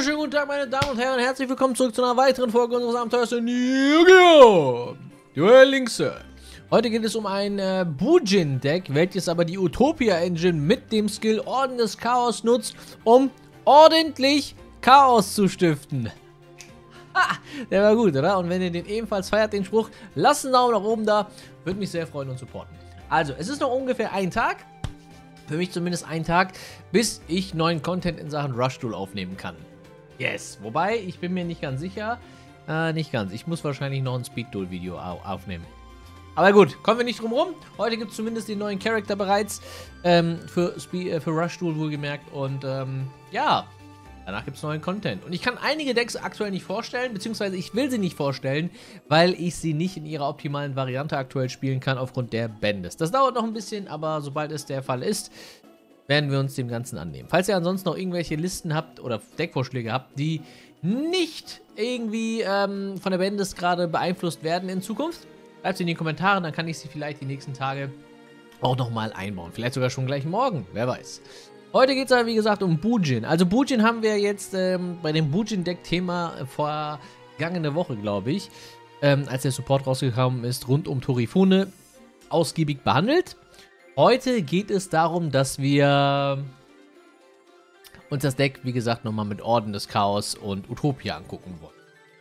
Schönen guten Tag, meine Damen und Herren. Herzlich willkommen zurück zu einer weiteren Folge unseres Abenteuers in Yu-Gi-Oh! Duell Linkse. Heute geht es um ein äh, Bujin-Deck, welches aber die Utopia-Engine mit dem Skill Orden des Chaos nutzt, um ordentlich Chaos zu stiften. Ha, der war gut, oder? Und wenn ihr den ebenfalls feiert, den Spruch, lasst einen Daumen nach oben da. Würde mich sehr freuen und supporten. Also, es ist noch ungefähr ein Tag. Für mich zumindest ein Tag, bis ich neuen Content in Sachen Rush Duel aufnehmen kann. Yes. Wobei, ich bin mir nicht ganz sicher. Äh, nicht ganz. Ich muss wahrscheinlich noch ein Speed Duel Video au aufnehmen. Aber gut, kommen wir nicht drum rum. Heute gibt es zumindest den neuen Charakter bereits. Ähm, für, Spe äh, für Rush Duel wohlgemerkt. Und ähm, ja, danach gibt es neuen Content. Und ich kann einige Decks aktuell nicht vorstellen, beziehungsweise ich will sie nicht vorstellen, weil ich sie nicht in ihrer optimalen Variante aktuell spielen kann aufgrund der Bandes. Das dauert noch ein bisschen, aber sobald es der Fall ist, werden wir uns dem Ganzen annehmen. Falls ihr ansonsten noch irgendwelche Listen habt oder Deckvorschläge habt, die nicht irgendwie ähm, von der Bandes gerade beeinflusst werden in Zukunft, schreibt sie in die Kommentare, dann kann ich sie vielleicht die nächsten Tage auch nochmal einbauen. Vielleicht sogar schon gleich morgen, wer weiß. Heute geht es aber, wie gesagt, um Bujin. Also Bujin haben wir jetzt ähm, bei dem Bujin-Deck-Thema vergangene Woche, glaube ich, ähm, als der Support rausgekommen ist, rund um Torifune, ausgiebig behandelt. Heute geht es darum, dass wir uns das Deck, wie gesagt, nochmal mit Orden des Chaos und Utopia angucken wollen.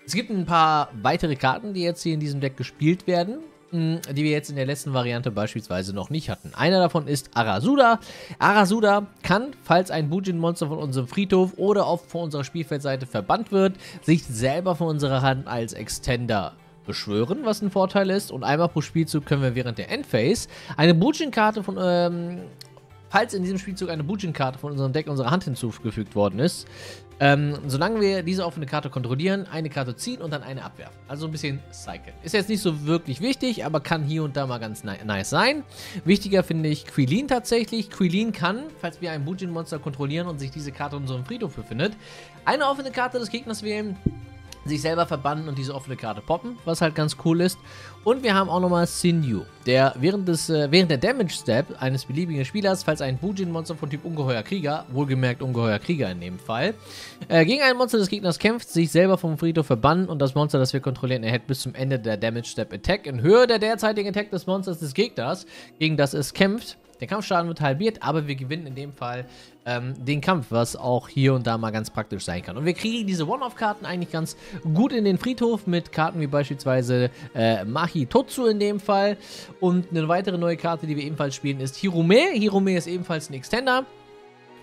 Es gibt ein paar weitere Karten, die jetzt hier in diesem Deck gespielt werden, hm, die wir jetzt in der letzten Variante beispielsweise noch nicht hatten. Einer davon ist Arasuda. Arasuda kann, falls ein Bujin-Monster von unserem Friedhof oder auch von unserer Spielfeldseite verbannt wird, sich selber von unserer Hand als Extender beschwören, was ein Vorteil ist. Und einmal pro Spielzug können wir während der Endphase eine Bujin-Karte von, ähm, falls in diesem Spielzug eine Bujin-Karte von unserem Deck unserer Hand hinzugefügt worden ist, ähm, solange wir diese offene Karte kontrollieren, eine Karte ziehen und dann eine abwerfen. Also ein bisschen Cycle. Ist jetzt nicht so wirklich wichtig, aber kann hier und da mal ganz nice sein. Wichtiger finde ich Quilin tatsächlich. Quilin kann, falls wir ein Bujin-Monster kontrollieren und sich diese Karte in unserem Friedhof befindet, eine offene Karte des Gegners wählen sich selber verbannen und diese offene Karte poppen, was halt ganz cool ist. Und wir haben auch nochmal Sinew, der während, des, äh, während der Damage Step eines beliebigen Spielers, falls ein Bujin-Monster von Typ Ungeheuer Krieger, wohlgemerkt Ungeheuer Krieger in dem Fall, äh, gegen ein Monster des Gegners kämpft, sich selber vom Friedhof verbannen und das Monster, das wir kontrollieren, erhält bis zum Ende der Damage Step Attack in Höhe der derzeitigen Attack des Monsters des Gegners, gegen das es kämpft, der Kampfschaden wird halbiert, aber wir gewinnen in dem Fall ähm, den Kampf, was auch hier und da mal ganz praktisch sein kann. Und wir kriegen diese One-Off-Karten eigentlich ganz gut in den Friedhof mit Karten wie beispielsweise äh, Mahi Totsu in dem Fall. Und eine weitere neue Karte, die wir ebenfalls spielen, ist Hirome. Hirome ist ebenfalls ein Extender.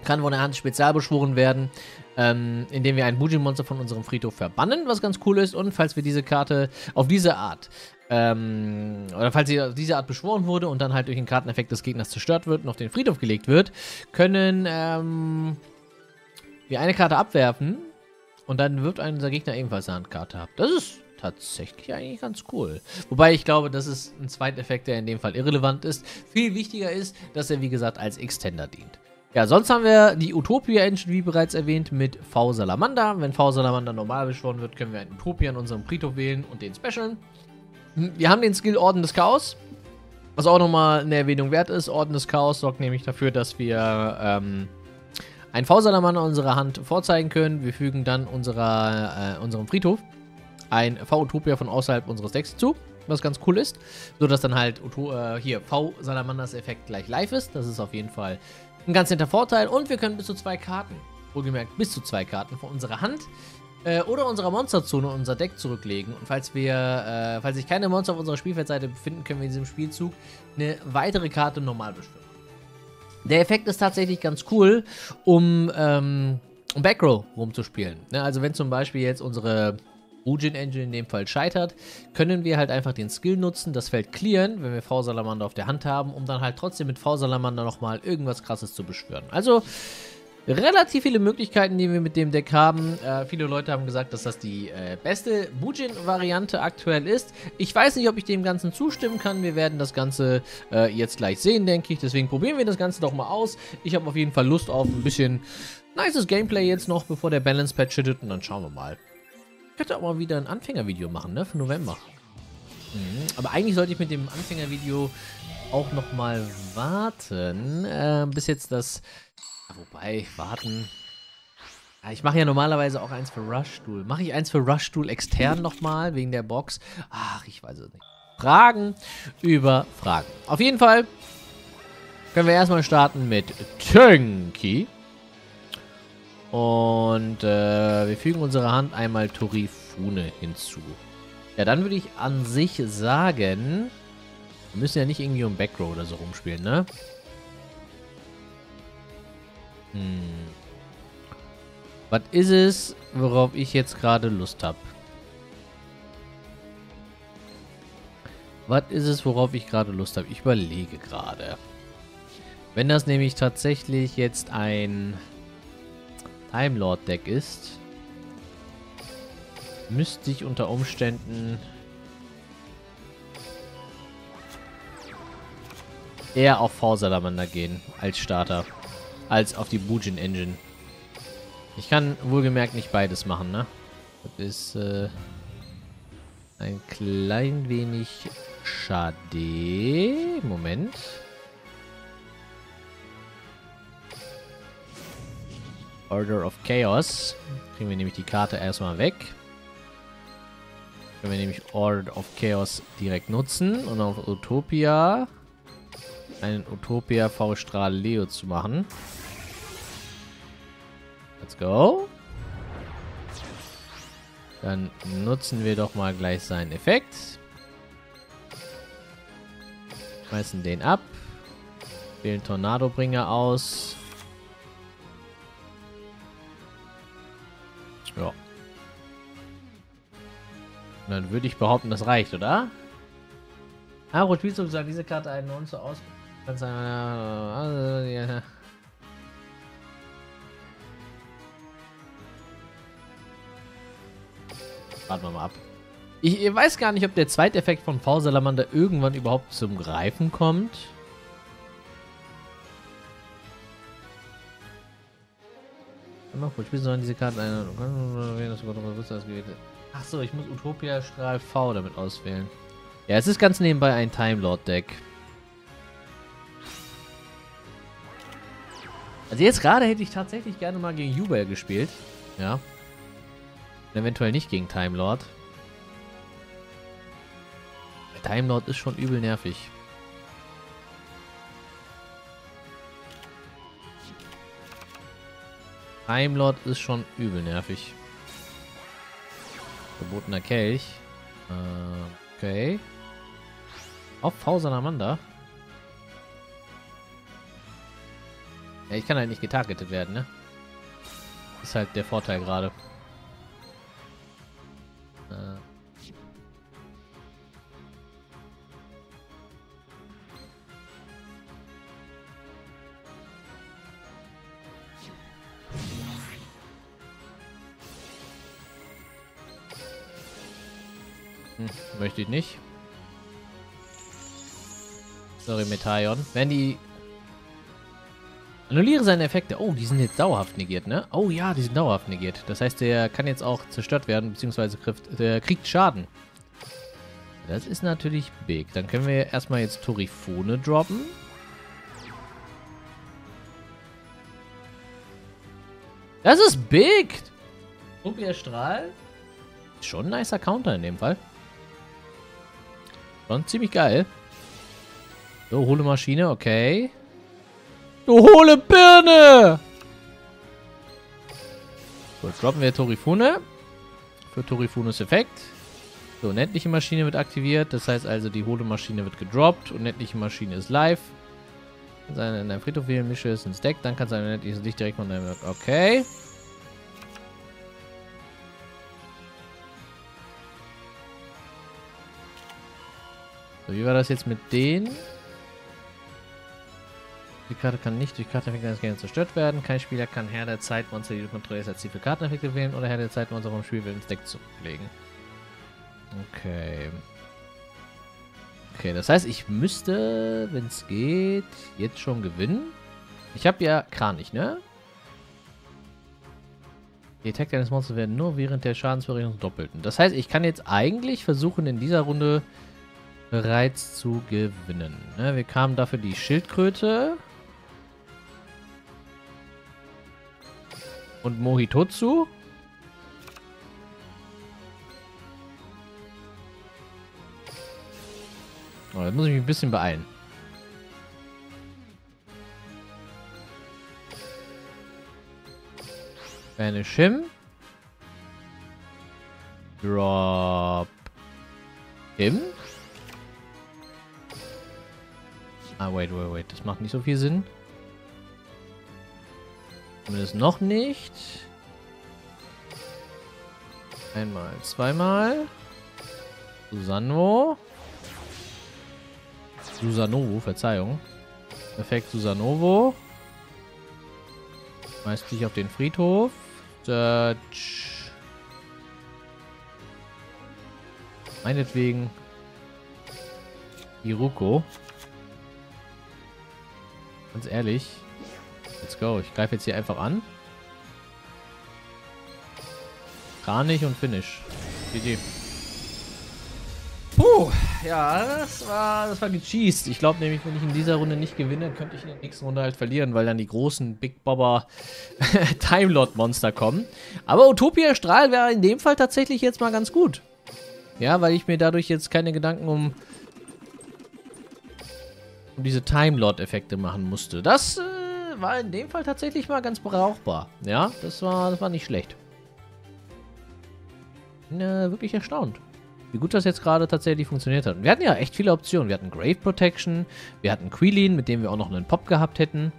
Kann von der Hand spezial beschworen werden, ähm, indem wir ein Bujin-Monster von unserem Friedhof verbannen, was ganz cool ist. Und falls wir diese Karte auf diese Art ähm, oder falls sie auf diese Art beschworen wurde und dann halt durch den Karteneffekt des Gegners zerstört wird und auf den Friedhof gelegt wird, können ähm, wir eine Karte abwerfen und dann wirft unser Gegner ebenfalls eine Handkarte ab. Das ist tatsächlich eigentlich ganz cool. Wobei ich glaube, das ist ein Zweiteffekt, der in dem Fall irrelevant ist. Viel wichtiger ist, dass er wie gesagt als Extender dient. Ja, sonst haben wir die Utopia Engine, wie bereits erwähnt, mit V Salamander. Wenn V Salamander normal beschworen wird, können wir einen Utopia in unserem Friedhof wählen und den specialen. Wir haben den Skill Orden des Chaos, was auch nochmal eine Erwähnung wert ist. Orden des Chaos sorgt nämlich dafür, dass wir ähm, einen V-Salamander unserer Hand vorzeigen können. Wir fügen dann unserer, äh, unserem Friedhof ein V-Utopia von außerhalb unseres Decks zu, was ganz cool ist. So dass dann halt äh, hier V-Salamanders Effekt gleich live ist. Das ist auf jeden Fall ein ganz netter Vorteil. Und wir können bis zu zwei Karten, wohlgemerkt bis zu zwei Karten von unserer Hand äh, oder unserer Monsterzone unser Deck zurücklegen. Und falls wir, äh, falls sich keine Monster auf unserer Spielfeldseite befinden, können wir in diesem Spielzug eine weitere Karte normal beschwören. Der Effekt ist tatsächlich ganz cool, um, ähm, um Backrow rumzuspielen. Ne? Also wenn zum Beispiel jetzt unsere Ujin Engine in dem Fall scheitert, können wir halt einfach den Skill nutzen, das Feld clearen, wenn wir V-Salamander auf der Hand haben, um dann halt trotzdem mit V-Salamander nochmal irgendwas krasses zu beschwören. Also relativ viele Möglichkeiten, die wir mit dem Deck haben. Äh, viele Leute haben gesagt, dass das die äh, beste Bujin-Variante aktuell ist. Ich weiß nicht, ob ich dem Ganzen zustimmen kann. Wir werden das Ganze äh, jetzt gleich sehen, denke ich. Deswegen probieren wir das Ganze doch mal aus. Ich habe auf jeden Fall Lust auf ein bisschen nices Gameplay jetzt noch, bevor der Balance-Patch schüttet. Und dann schauen wir mal. Ich könnte auch mal wieder ein Anfängervideo machen, ne? Für November. Mhm. Aber eigentlich sollte ich mit dem Anfängervideo auch noch mal warten, äh, bis jetzt das Wobei, warten. Ich mache ja normalerweise auch eins für Rushstuhl. Mache ich eins für Rushstuhl extern nochmal, wegen der Box? Ach, ich weiß es nicht. Fragen über Fragen. Auf jeden Fall können wir erstmal starten mit Tönki. Und äh, wir fügen unsere Hand einmal Torifune hinzu. Ja, dann würde ich an sich sagen, wir müssen ja nicht irgendwie um Backrow oder so rumspielen, ne? Hm. Was ist es, worauf ich jetzt gerade Lust habe? Was ist es, worauf ich gerade Lust habe? Ich überlege gerade. Wenn das nämlich tatsächlich jetzt ein Time Lord Deck ist, müsste ich unter Umständen eher auf V-Salamander gehen als Starter, als auf die Bujin Engine. Ich kann wohlgemerkt nicht beides machen, ne? Das ist äh, ein klein wenig schade. Moment. Order of Chaos. Kriegen wir nämlich die Karte erstmal weg. Können wir nämlich Order of Chaos direkt nutzen und auf Utopia einen Utopia V-Strahl Leo zu machen. Let's go. Dann nutzen wir doch mal gleich seinen Effekt. Schmeißen den ab. Wählen Tornado-Bringer aus. Ja. Dann würde ich behaupten, das reicht, oder? Ah, Rot sagt diese Karte einen so aus. Kannst also, ja. Warten wir mal ab. Ich, ich weiß gar nicht, ob der zweite Effekt von V-Salamander irgendwann überhaupt zum Greifen kommt. Mal spielen sollen diese Karten eine. Achso, ich muss Utopia Strahl V damit auswählen. Ja, es ist ganz nebenbei ein Time Lord Deck. Also jetzt gerade hätte ich tatsächlich gerne mal gegen Jubel gespielt. Ja. Und eventuell nicht gegen Time Lord. Time Lord ist schon übel nervig. Time Lord ist schon übel nervig. Verbotener Kelch. Äh, okay. Auf V Salamander. Ja, ich kann halt nicht getargetet werden, ne? Ist halt der Vorteil gerade. Äh. Hm, möchte ich nicht. Sorry, Metaion. Wenn die Annulliere seine Effekte. Oh, die sind jetzt dauerhaft negiert, ne? Oh ja, die sind dauerhaft negiert. Das heißt, der kann jetzt auch zerstört werden, beziehungsweise kriegt, kriegt Schaden. Das ist natürlich big. Dann können wir erstmal jetzt Torifone droppen. Das ist big! Rupia Strahl. Schon ein nicer Counter in dem Fall. Schon ziemlich geil. So, hole Maschine, okay. Du hohle Birne! So, jetzt droppen wir Torifune. Für Torifunes Effekt. So, unendliche Maschine wird aktiviert. Das heißt also, die hohle Maschine wird gedroppt. Unendliche Maschine ist live. Kann sein in deinem Friedhof mische es ins Deck. Dann kann sein unendliches Licht direkt von deinem... Okay. Wie war das jetzt mit denen? Die Karte kann nicht durch Karteneffekte eines Gegners zerstört werden. Kein Spieler kann Herr der Zeitmonster, die du kontrollierst, als Ziel für Karteneffekte wählen oder Herr der Zeitmonster vom Spielfeld ins Deck zurücklegen. Okay. Okay, das heißt, ich müsste, wenn es geht, jetzt schon gewinnen. Ich habe ja Kranich, ne? Die Attack eines Monsters werden nur während der Schadensberechnung doppelten. Das heißt, ich kann jetzt eigentlich versuchen, in dieser Runde bereits zu gewinnen. Ne, wir kamen dafür die Schildkröte. Und Mohitotsu. Oh, da muss ich mich ein bisschen beeilen. Vanish him. Drop him. Ah, wait, wait, wait. Das macht nicht so viel Sinn. Zumindest noch nicht. Einmal, zweimal. Susanno. Susanovo, Verzeihung. Perfekt, Susanovo. Schmeißt dich auf den Friedhof. Search. Meinetwegen. Iruko. Ganz ehrlich. Let's go. Ich greife jetzt hier einfach an. Kranich und Finish. GG. Puh, ja, das war, das war gecheased. Ich glaube nämlich, wenn ich in dieser Runde nicht gewinne, könnte ich in der nächsten Runde halt verlieren, weil dann die großen Big Bobber Timelord Monster kommen. Aber Utopia Strahl wäre in dem Fall tatsächlich jetzt mal ganz gut. Ja, weil ich mir dadurch jetzt keine Gedanken um, diese Timelord-Effekte machen musste. Das äh, war in dem Fall tatsächlich mal ganz brauchbar. Ja, das war, das war nicht schlecht. Bin äh, wirklich erstaunt wie gut das jetzt gerade tatsächlich funktioniert hat. Wir hatten ja echt viele Optionen. Wir hatten Grave Protection, wir hatten Quilin, mit dem wir auch noch einen Pop gehabt hätten.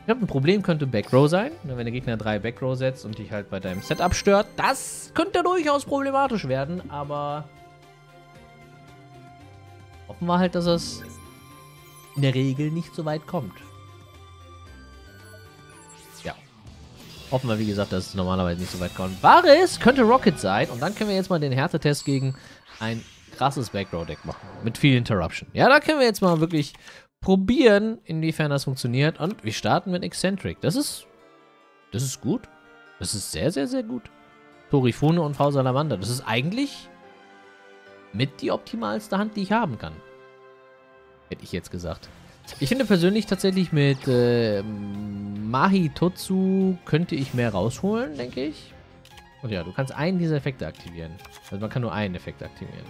Ich glaube, ein Problem könnte Backrow sein. Wenn der Gegner drei Backrow setzt und dich halt bei deinem Setup stört. Das könnte durchaus problematisch werden, aber hoffen wir halt, dass es in der Regel nicht so weit kommt. Hoffen wir, wie gesagt, dass es normalerweise nicht so weit kommt. Wahres könnte Rocket sein. Und dann können wir jetzt mal den Härtetest gegen ein krasses Backrow-Deck machen. Mit viel Interruption. Ja, da können wir jetzt mal wirklich probieren, inwiefern das funktioniert. Und wir starten mit Eccentric. Das ist, das ist gut. Das ist sehr, sehr, sehr gut. Torifune und V Salamander. Das ist eigentlich mit die optimalste Hand, die ich haben kann. Hätte ich jetzt gesagt. Ich finde persönlich tatsächlich mit äh, Mahitotsu könnte ich mehr rausholen, denke ich. Und ja, du kannst einen dieser Effekte aktivieren. Also man kann nur einen Effekt aktivieren.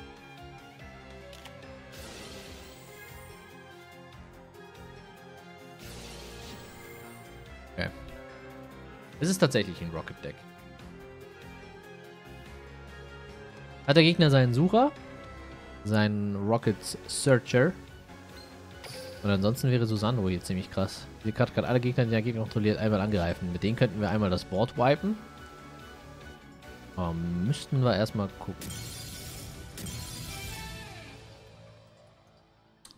Okay. Es ist tatsächlich ein Rocket Deck. Hat der Gegner seinen Sucher, seinen Rocket Searcher und ansonsten wäre Susano hier ziemlich krass. Die Karte kann alle Gegner, die der Gegner kontrolliert, einmal angreifen. Mit denen könnten wir einmal das Board wipen. Ähm, müssten wir erstmal gucken.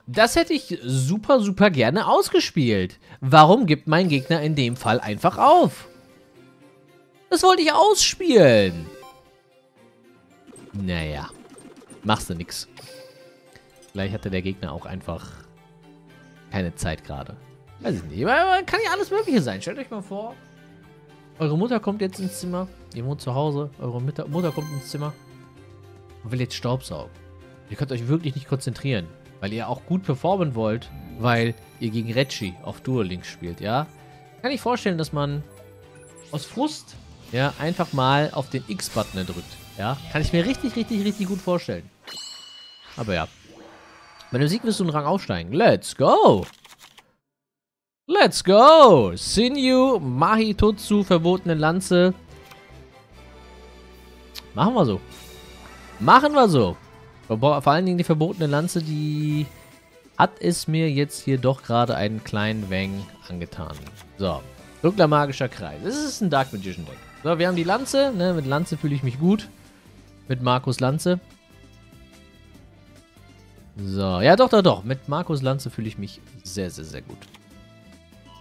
Das hätte ich super, super gerne ausgespielt. Warum gibt mein Gegner in dem Fall einfach auf? Das wollte ich ausspielen. Naja. Machst du nix. Vielleicht hatte der Gegner auch einfach keine Zeit gerade. Weiß ich nicht. Aber kann ja alles Mögliche sein. Stellt euch mal vor, eure Mutter kommt jetzt ins Zimmer. Ihr wohnt zu Hause. Eure Mutter kommt ins Zimmer und will jetzt Staubsaugen. Ihr könnt euch wirklich nicht konzentrieren, weil ihr auch gut performen wollt, weil ihr gegen Reggie auf Duel Links spielt, ja? Kann ich vorstellen, dass man aus Frust, ja, einfach mal auf den X-Button drückt, ja? Kann ich mir richtig, richtig, richtig gut vorstellen. Aber ja, wenn du siegst, wirst du einen Rang aufsteigen. Let's go! Let's go! Sinew, Mahitotsu, verbotene Lanze. Machen wir so. Machen wir so. Vor allen Dingen die verbotene Lanze, die hat es mir jetzt hier doch gerade einen kleinen Wang angetan. So. Dunkler magischer Kreis. Das ist ein Dark Magician Deck. So, wir haben die Lanze. Ne? Mit Lanze fühle ich mich gut. Mit Markus Lanze. So, ja doch, doch, doch. Mit Markus Lanze fühle ich mich sehr, sehr, sehr gut.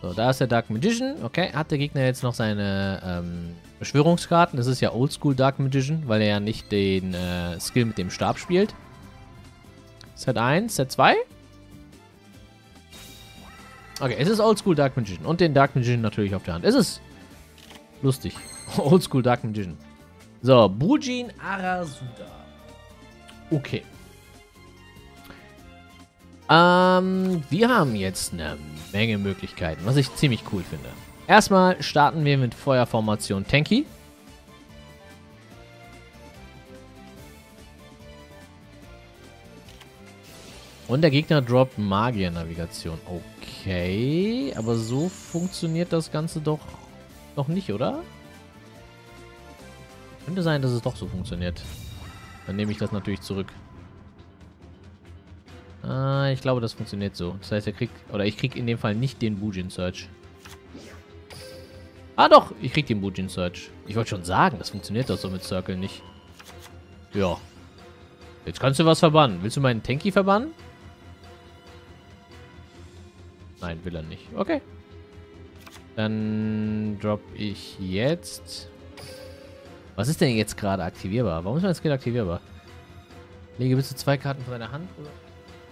So, da ist der Dark Magician. Okay, hat der Gegner jetzt noch seine ähm, Beschwörungskarten. Das ist ja Oldschool Dark Magician, weil er ja nicht den äh, Skill mit dem Stab spielt. Set 1, Set 2. Okay, es ist Oldschool Dark Magician. Und den Dark Magician natürlich auf der Hand. Es ist lustig. Oldschool Dark Magician. So, Bujin Arasuda. Okay. Ähm, wir haben jetzt eine Menge Möglichkeiten, was ich ziemlich cool finde. Erstmal starten wir mit Feuerformation Tanky. Und der Gegner droppt Magier-Navigation. Okay, aber so funktioniert das Ganze doch noch nicht, oder? Könnte sein, dass es doch so funktioniert. Dann nehme ich das natürlich zurück. Ah, ich glaube, das funktioniert so. Das heißt, er kriegt, oder ich krieg in dem Fall nicht den Bujin Search. Ah doch, ich krieg den Bujin Search. Ich wollte schon sagen, das funktioniert doch so mit Circle nicht. Ja. Jetzt kannst du was verbannen. Willst du meinen Tanky verbannen? Nein, will er nicht. Okay. Dann drop ich jetzt... Was ist denn jetzt gerade aktivierbar? Warum ist mein Skill aktivierbar? Lege zu zwei Karten von deiner Hand.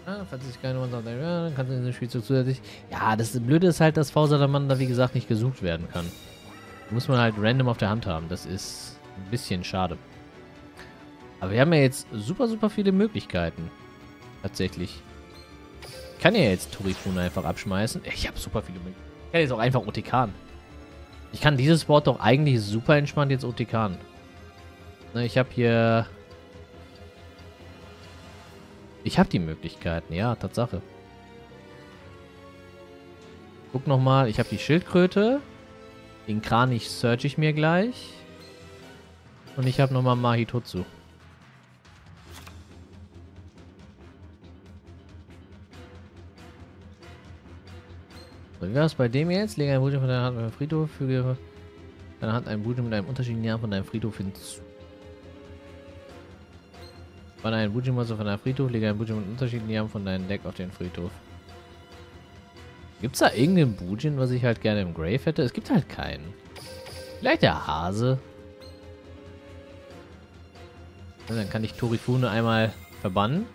Ja, falls sich keine auf deine... Ja, dann kannst du in diesem Spielzug zusätzlich... Ja, das Blöde ist halt, dass V-Salamander, wie gesagt, nicht gesucht werden kann. Muss man halt random auf der Hand haben. Das ist ein bisschen schade. Aber wir haben ja jetzt super, super viele Möglichkeiten. Tatsächlich. Ich kann ja jetzt Torifune einfach abschmeißen. Ich habe super viele Möglichkeiten. Ich kann jetzt auch einfach OTKen. Ich kann dieses Board doch eigentlich super entspannt jetzt OTKen. Ne, ich habe hier... Ich habe die Möglichkeiten, ja, Tatsache. Guck nochmal, ich habe die Schildkröte. Den Kranich search ich mir gleich. Und ich habe nochmal Mahitotsu. So, wie war es bei dem jetzt? Lege ein Bullshit von deiner Hand auf den Friedhof, füge deine Hand einen Bullshit mit einem unterschiedlichen Jahr von deinem Friedhof hinzu. Wann ein Bujin-Monster von deinem Friedhof, lege ein Bujin mit unterschiedlichen Jahren von deinem Deck auf den Friedhof. Gibt es da irgendeinen Bujin, was ich halt gerne im Grave hätte? Es gibt halt keinen. Vielleicht der Hase. Und dann kann ich Torifune einmal verbannen.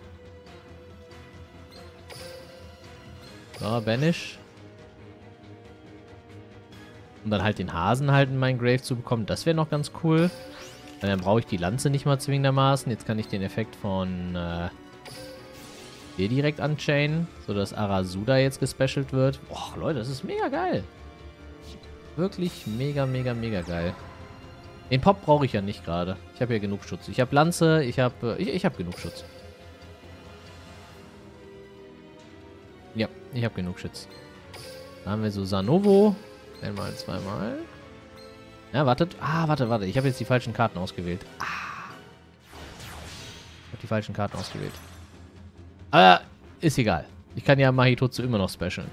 So, Banish. Um dann halt den Hasen halt in meinen Grave zu bekommen. Das wäre noch ganz cool. Weil dann brauche ich die Lanze nicht mal zwingendermaßen. Jetzt kann ich den Effekt von äh, hier direkt unchainen, sodass Arasuda jetzt gespecialt wird. Boah, Leute, das ist mega geil. Wirklich mega, mega, mega geil. Den Pop brauche ich ja nicht gerade. Ich habe ja genug Schutz. Ich habe Lanze, ich habe ich, ich habe genug Schutz. Ja, ich habe genug Schutz. Da haben wir so Sanovo. Einmal, zweimal. Ja, wartet. Ah, warte, warte. Ich habe jetzt die falschen Karten ausgewählt. Ah. Ich habe die falschen Karten ausgewählt. Aber ist egal. Ich kann ja Mahitotsu immer noch specialen.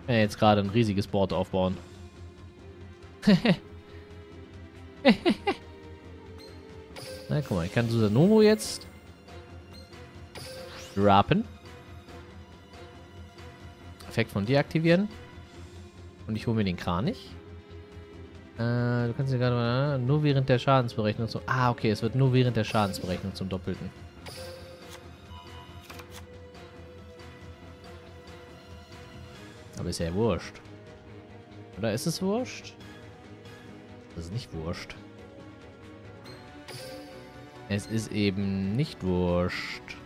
Ich kann ja jetzt gerade ein riesiges Board aufbauen. Na, guck mal. Ich kann Susanomo jetzt droppen. Effekt von deaktivieren. Und ich hole mir den Kranich. Äh, du kannst ja gerade mal, nur während der Schadensberechnung zum... Ah, okay, es wird nur während der Schadensberechnung zum Doppelten. Aber ist ja wurscht. Oder ist es wurscht? Das ist nicht wurscht. Es ist eben nicht wurscht.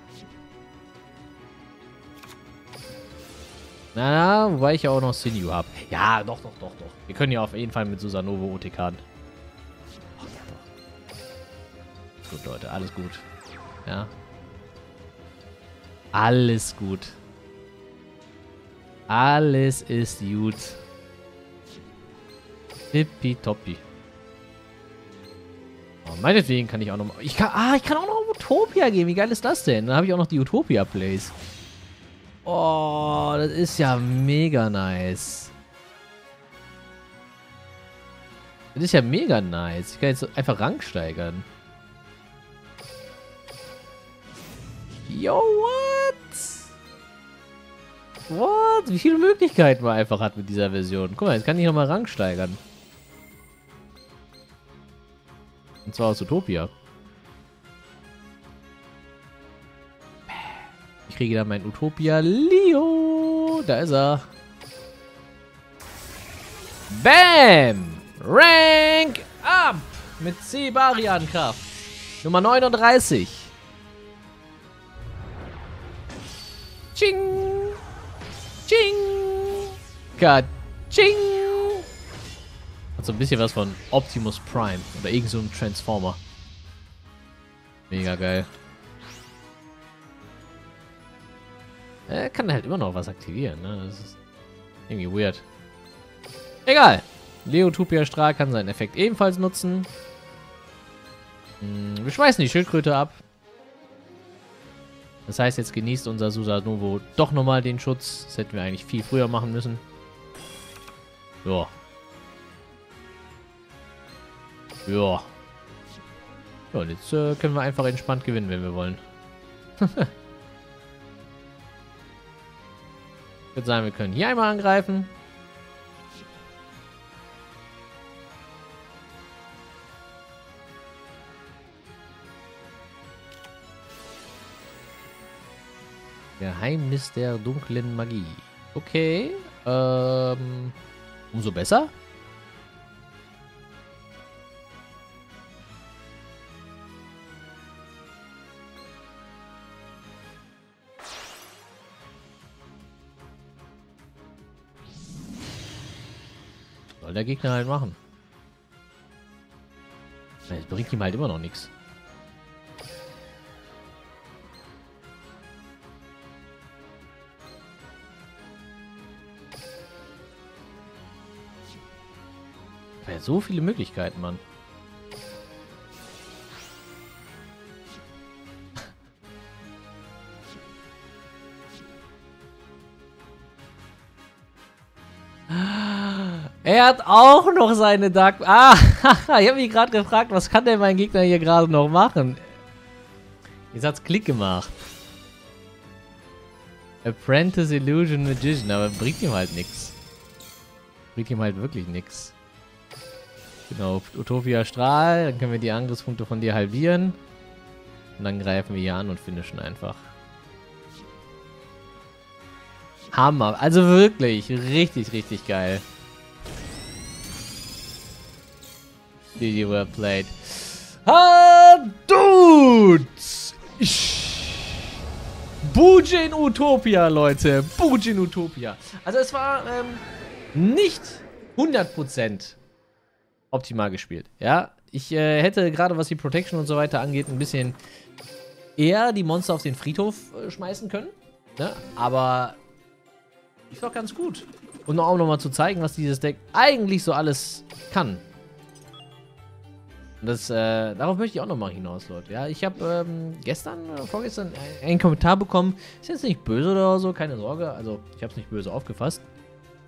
Na, na, wobei ich ja auch noch Sinew habe. Ja, doch, doch, doch, doch. Wir können ja auf jeden Fall mit Susanovo OTK. Oh, gut, Leute, alles gut. Ja. Alles gut. Alles ist gut. Tippitoppi. Oh, meinetwegen kann ich auch noch mal... Ich kann, ah, ich kann auch noch Utopia geben. Wie geil ist das denn? Dann habe ich auch noch die Utopia-Plays. Oh, das ist ja mega nice. Das ist ja mega nice. Ich kann jetzt einfach Rang steigern. Yo, what? What? Wie viele Möglichkeiten man einfach hat mit dieser Version. Guck mal, jetzt kann ich nochmal Rang steigern. Und zwar aus Utopia. Kriege dann mein Utopia Leo. Da ist er. Bam! Rank up! Mit C-Barian-Kraft. Nummer 39. Ching! Ching! Ka-ching! Hat so ein bisschen was von Optimus Prime oder irgend so ein Transformer. Mega geil. Er kann halt immer noch was aktivieren, ne? Das ist irgendwie weird. Egal. Leotopia Strahl kann seinen Effekt ebenfalls nutzen. Hm, wir schmeißen die Schildkröte ab. Das heißt, jetzt genießt unser Susanovo doch nochmal den Schutz. Das hätten wir eigentlich viel früher machen müssen. Ja. Ja. Ja, und jetzt äh, können wir einfach entspannt gewinnen, wenn wir wollen. ich würde sagen, wir können hier einmal angreifen. Geheimnis der dunklen Magie. Okay. Ähm, umso besser. Soll der Gegner halt machen. Es bringt ihm halt immer noch nichts. so viele Möglichkeiten, Mann. Er hat auch noch seine Dark... Ah, ich habe mich gerade gefragt, was kann denn mein Gegner hier gerade noch machen? Jetzt hat's Klick gemacht. Apprentice Illusion Magician, aber bringt ihm halt nichts. Bringt ihm halt wirklich nichts. Genau, Utopia Strahl, dann können wir die Angriffspunkte von dir halbieren. Und dann greifen wir hier an und finishen einfach. Hammer. Also wirklich, richtig, richtig geil. Video well played. Ah, Dudes! Bujin Utopia, Leute. Bujin Utopia. Also es war ähm, nicht 100% optimal gespielt. Ja, ich äh, hätte gerade was die Protection und so weiter angeht, ein bisschen eher die Monster auf den Friedhof äh, schmeißen können. Ne? Aber ist doch ganz gut. Und auch nochmal zu zeigen, was dieses Deck eigentlich so alles kann. Das, äh, darauf möchte ich auch nochmal hinaus, Leute. Ja, ich habe ähm, gestern, äh, vorgestern einen Kommentar bekommen. Ist jetzt nicht böse oder so, keine Sorge. Also, ich habe es nicht böse aufgefasst.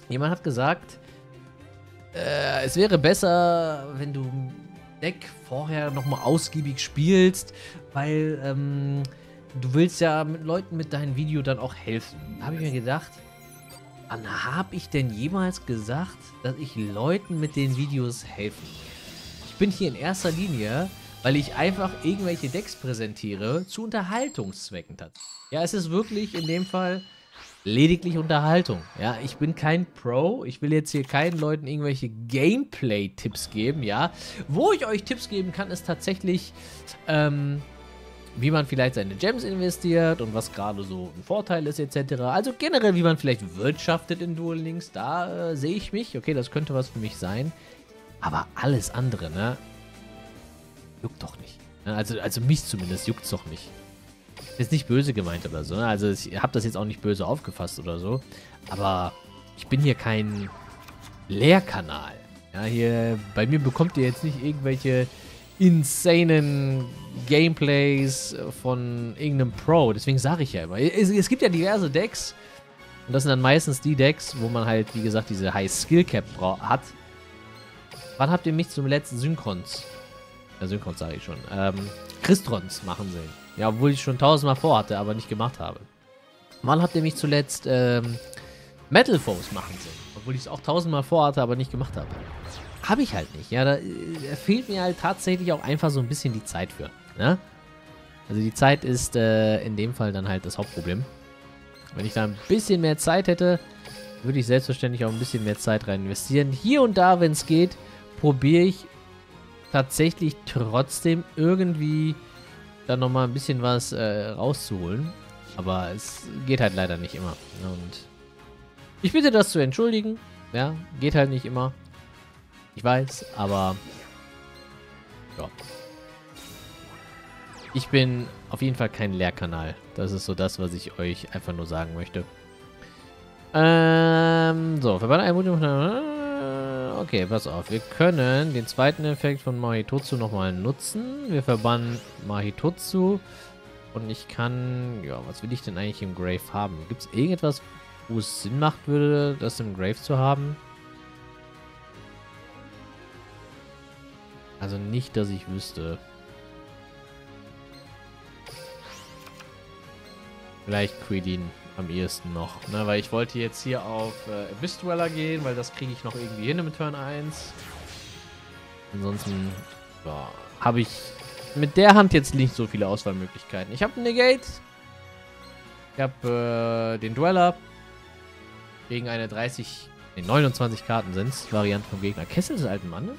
Jemand hat gesagt, äh, es wäre besser, wenn du Deck vorher nochmal ausgiebig spielst, weil ähm, du willst ja mit Leuten mit deinem Video dann auch helfen. Da habe ich mir gedacht, wann habe ich denn jemals gesagt, dass ich Leuten mit den Videos helfe? Ich bin hier in erster Linie, weil ich einfach irgendwelche Decks präsentiere zu Unterhaltungszwecken. Ja, es ist wirklich in dem Fall lediglich Unterhaltung. Ja, ich bin kein Pro. Ich will jetzt hier keinen Leuten irgendwelche Gameplay-Tipps geben, ja. Wo ich euch Tipps geben kann, ist tatsächlich, ähm, wie man vielleicht seine Gems investiert und was gerade so ein Vorteil ist, etc. Also generell, wie man vielleicht wirtschaftet in Duel Links. Da äh, sehe ich mich. Okay, das könnte was für mich sein. Aber alles andere, ne? Juckt doch nicht. Ne? Also, also mich zumindest juckt es doch nicht. Ist nicht böse gemeint oder so. Ne? Also ich habe das jetzt auch nicht böse aufgefasst oder so. Aber ich bin hier kein Lehrkanal. Ja, hier, bei mir bekommt ihr jetzt nicht irgendwelche insanen Gameplays von irgendeinem Pro. Deswegen sage ich ja immer. Es, es, gibt ja diverse Decks. Und das sind dann meistens die Decks, wo man halt, wie gesagt, diese High Skill Cap hat. Wann habt ihr mich zum letzten Synchrons? Ja, Synchrons sage ich schon. Ähm, Christrons machen sehen. Ja, obwohl ich schon tausendmal vorhatte, aber nicht gemacht habe. Wann habt ihr mich zuletzt ähm, Metal Foes machen sehen? Obwohl ich es auch tausendmal vorhatte, aber nicht gemacht habe. Habe ich halt nicht. Ja, da äh, fehlt mir halt tatsächlich auch einfach so ein bisschen die Zeit für. Ne? Also die Zeit ist äh, in dem Fall dann halt das Hauptproblem. Wenn ich da ein bisschen mehr Zeit hätte, würde ich selbstverständlich auch ein bisschen mehr Zeit rein investieren. Hier und da, wenn es geht, probiere ich tatsächlich trotzdem irgendwie dann nochmal ein bisschen was äh, rauszuholen. Aber es geht halt leider nicht immer. Und ich bitte das zu entschuldigen. Ja, geht halt nicht immer. Ich weiß, aber... Ja. Ich bin auf jeden Fall kein Lehrkanal. Das ist so das, was ich euch einfach nur sagen möchte. Ähm, so, Verband Einmutung. Okay, pass auf. Wir können den zweiten Effekt von Mahitotsu nochmal nutzen. Wir verbannen Mahitotsu. Und ich kann... Ja, was will ich denn eigentlich im Grave haben? Gibt es irgendetwas, wo es Sinn macht würde, das im Grave zu haben? Also nicht, dass ich wüsste. Vielleicht Quidin am ehesten noch. Ne? Weil ich wollte jetzt hier auf äh, Abyss Dweller gehen, weil das kriege ich noch irgendwie hin mit Turn 1. Ansonsten ja, habe ich mit der Hand jetzt nicht so viele Auswahlmöglichkeiten. Ich habe Negate. Ich habe äh, den Dweller. Gegen eine 30, nee, 29 Karten sind. Variante vom Gegner. Kessel des alten Mannes?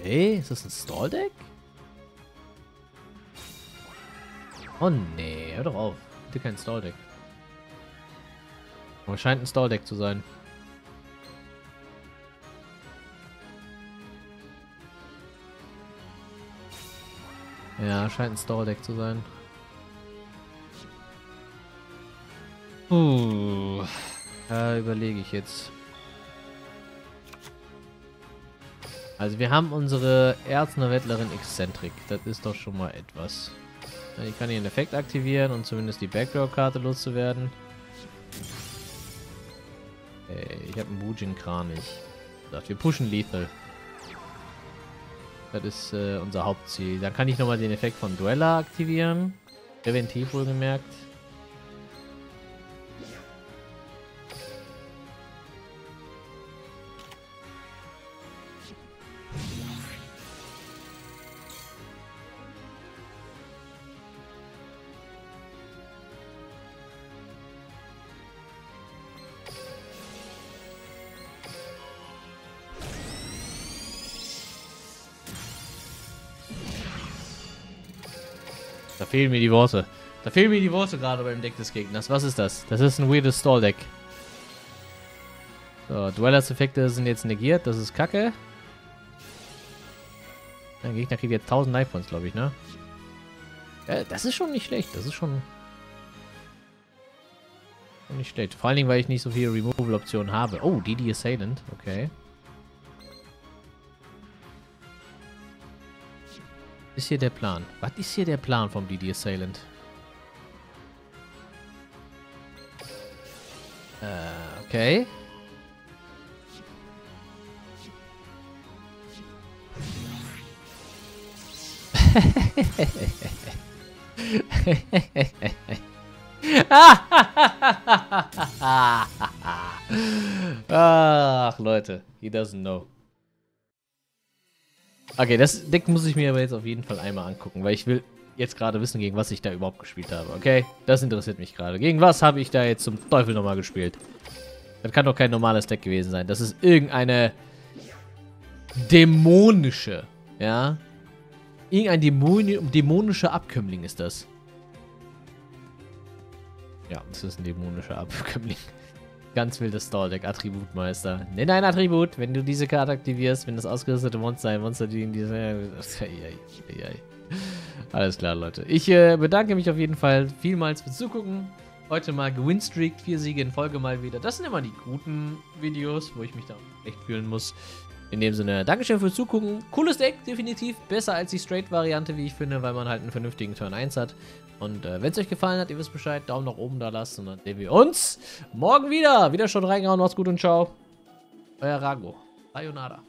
Okay, ist das ein Stall-Deck? Oh nee, hör doch auf. Bitte kein Stall-Deck. Aber scheint ein Stall-Deck zu sein. Ja, scheint ein Stall-Deck zu sein. Uh, da überlege ich jetzt. Also wir haben unsere Erznerwettlerin Exzentrik. Das ist doch schon mal etwas. Ich kann hier einen Effekt aktivieren und zumindest die Backdoor-Karte loszuwerden. Okay, ich habe einen Bujin Kranich. Wir pushen Lethal. Das ist äh, unser Hauptziel. Dann kann ich nochmal den Effekt von Dueller aktivieren. Präventiv wohlgemerkt. Da fehlen mir die Worte. Da fehlen mir die Worte gerade beim Deck des Gegners. Was ist das? Das ist ein weirdes Stall-Deck. So, Dwellers-Effekte sind jetzt negiert. Das ist kacke. Der Gegner kriegt jetzt 1000 Life Points, glaube ich, ne? Ja, das ist schon nicht schlecht. Das ist schon... Nicht schlecht. Vor allen Dingen, weil ich nicht so viele Removal-Optionen habe. Oh, DD Assailant. Okay. Ist hier der Plan? Was ist hier der Plan vom DD Assailant? Äh, okay. Ach, Leute. He doesn't know. Okay, das Deck muss ich mir aber jetzt auf jeden Fall einmal angucken, weil ich will jetzt gerade wissen, gegen was ich da überhaupt gespielt habe. Okay, das interessiert mich gerade. Gegen was habe ich da jetzt zum Teufel nochmal gespielt? Das kann doch kein normales Deck gewesen sein. Das ist irgendeine dämonische, ja? Irgendein Dämoni dämonischer Abkömmling ist das. Ja, das ist ein dämonischer Abkömmling. Ganz wildes Store-Deck, Attributmeister. Nenn ein Attribut, wenn du diese Karte aktivierst, wenn das ausgerüstete Monster ein Monster, die in diese... Alles klar, Leute. Ich äh, bedanke mich auf jeden Fall vielmals fürs Zugucken. Heute mal gewinstreakt, vier Siege in Folge mal wieder. Das sind immer die guten Videos, wo ich mich da echt fühlen muss. In dem Sinne, Dankeschön fürs Zugucken. Cooles Deck, definitiv. Besser als die Straight-Variante, wie ich finde, weil man halt einen vernünftigen Turn 1 hat. Und äh, wenn es euch gefallen hat, ihr wisst Bescheid, Daumen nach oben da lasst und dann sehen wir uns morgen wieder. Wieder schon reingehauen, macht's gut und ciao. Euer Rago. Sayonara.